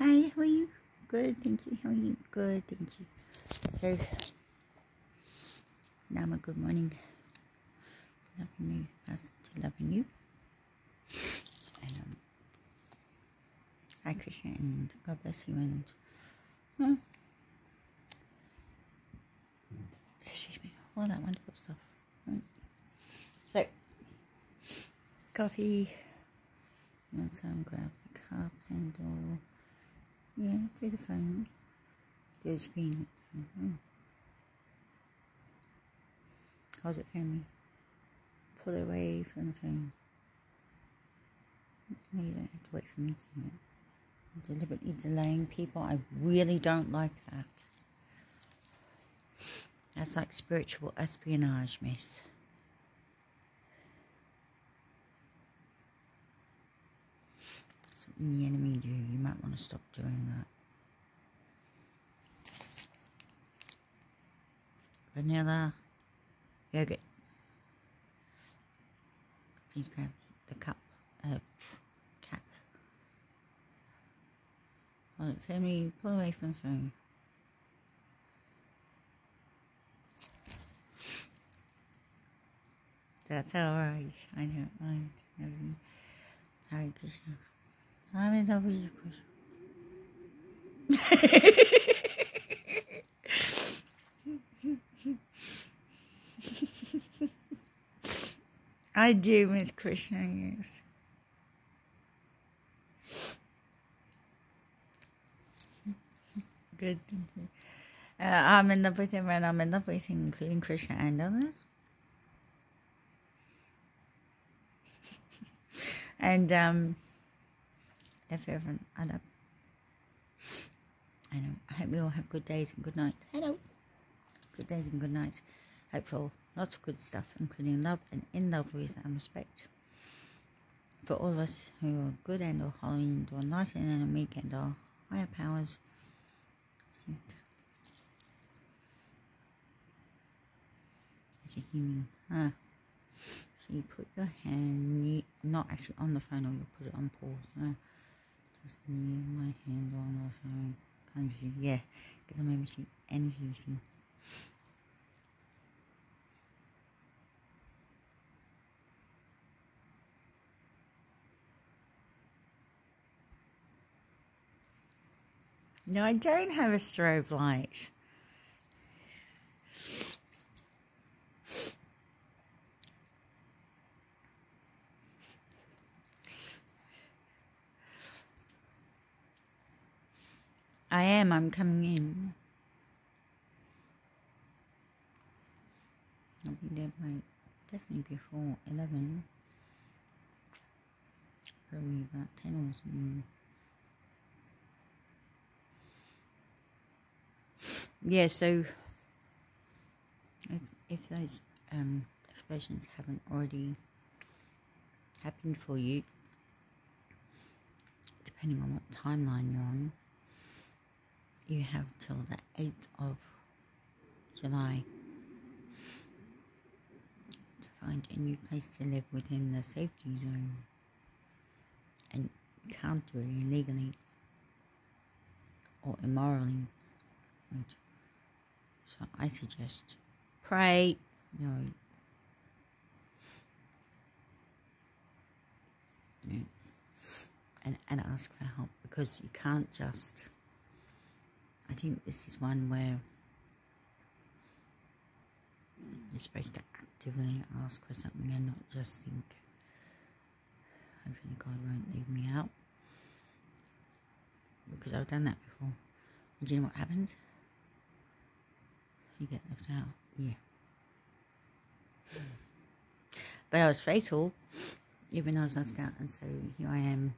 Hi, how are you? Good, thank you. How are you? Good, thank you. So, now my good morning. Loving you, past to loving you. And, um, hi, Krishna, and God bless you, and, excuse me, all that wonderful stuff. So, coffee, and some grab the cup handle. Yeah, do the phone. Do the screen. Mm. Hold it firmly. Pull away from the phone. No, you don't have to wait for me to do it. Deliberately delaying people. I really don't like that. That's like spiritual espionage, miss. Something the enemy do. You might want to stop doing that. Vanilla yogurt. Please grab the cup. Uh, cap. Hold it firmly. Pull away from the phone. That's alright. I don't mind. Hare Krishna. I'm in love with you, I do, Miss Krishna, yes. Good. Uh, I'm in love with him and I'm in love with him, including Krishna and others. and um, if everyone, I know. I know. I hope we all have good days and good nights. Hello. Good days and good nights. Hope for lots of good stuff, including love and in love with and respect. For all of us who are good and or holy and or nice and meek and our higher powers. It's a healing. Ah. So you put your hand not actually on the phone or you put it on pause. No. Just near my hand on the phone. Of, yeah, because I'm see energy. See. No, I don't have a strobe light. I am, I'm coming in. I'll be there by definitely before 11. Probably about 10 or something. Yeah, so if, if those um, expressions haven't already happened for you, depending on what timeline you're on, you have till the 8th of July to find a new place to live within the safety zone and can't do it illegally or immorally. Right. So I suggest pray, and, and ask for help because you can't just I think this is one where you're supposed to actively ask for something and not just think, hopefully God won't leave me out. Because I've done that before. And do you know what happens? You get left out. Yeah. But I was fatal, even though I was left out, and so here I am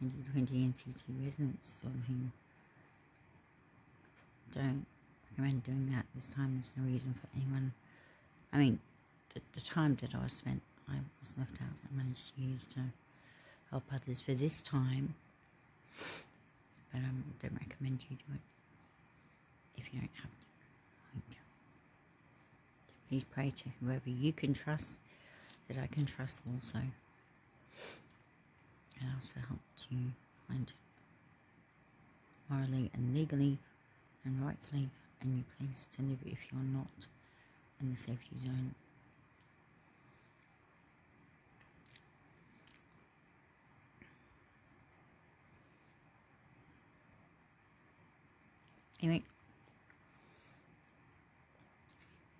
2020 NCT resonance of. Don't recommend doing that this time. There's no reason for anyone. I mean, the, the time that I spent, I was left out. I managed to use to help others for this time. But I um, don't recommend you do it if you don't have to. Please pray to whoever you can trust that I can trust also. Ask for help to find it morally and legally and rightfully a new place to live if you're not in the safety zone. Anyway,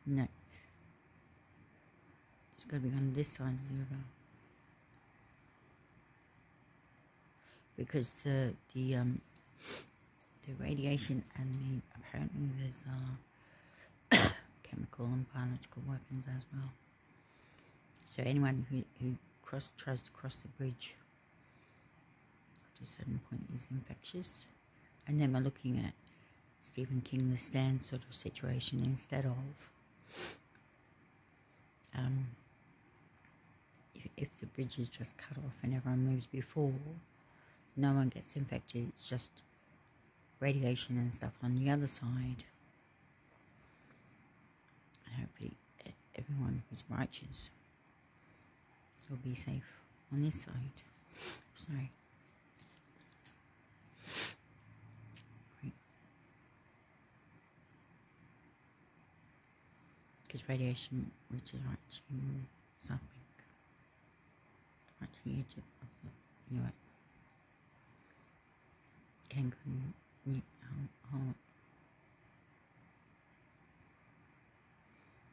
no, it's got to be on this side of the river because the the um the radiation and the apparently there's uh chemical and biological weapons as well. So anyone who who cross tries to cross the bridge at a certain point is infectious, and then we're looking at Stephen King, The Stand sort of situation instead of um, if, if the bridge is just cut off and everyone moves before, no one gets infected. It's just radiation and stuff on the other side. And hopefully everyone who's righteous will be safe on this side. Sorry. because radiation reaches right to something, right to the of the,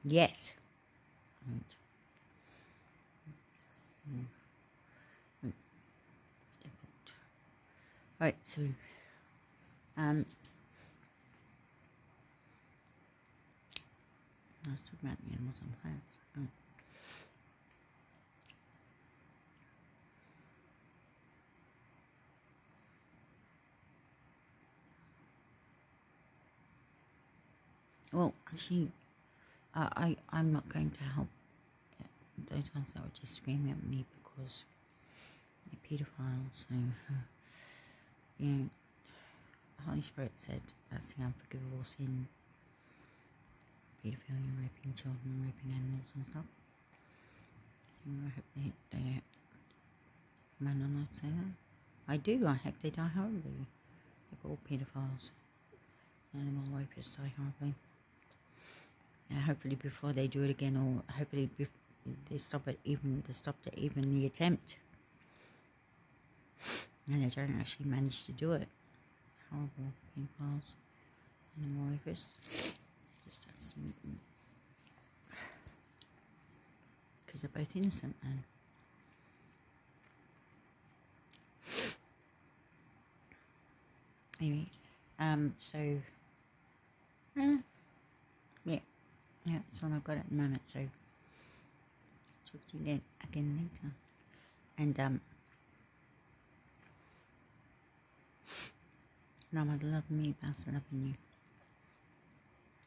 Yes. Right, so, um, I was talking about the animals and plants. Well, actually, uh, I I'm not going to help those ones that were just screaming at me because they're pedophiles. So, you know, Holy Spirit said that's the unforgivable sin pedophilia, raping children, raping animals and stuff. So I hope they, they don't. Am I not say that? I do. I hope they die horribly. Like all pedophiles. Animal rapists die horribly. And hopefully before they do it again, or hopefully they stop it even they stop it even the attempt. And they don't actually manage to do it. Horrible pedophiles. Animal rapists just because they're both innocent man. Anyway, um, so uh, yeah, yeah, that's all I've got at the moment. So talk to you again, again later, and um. Now my love me, it up in you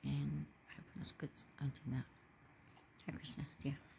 and hopefully it's good until that. Happy Christmas, dear.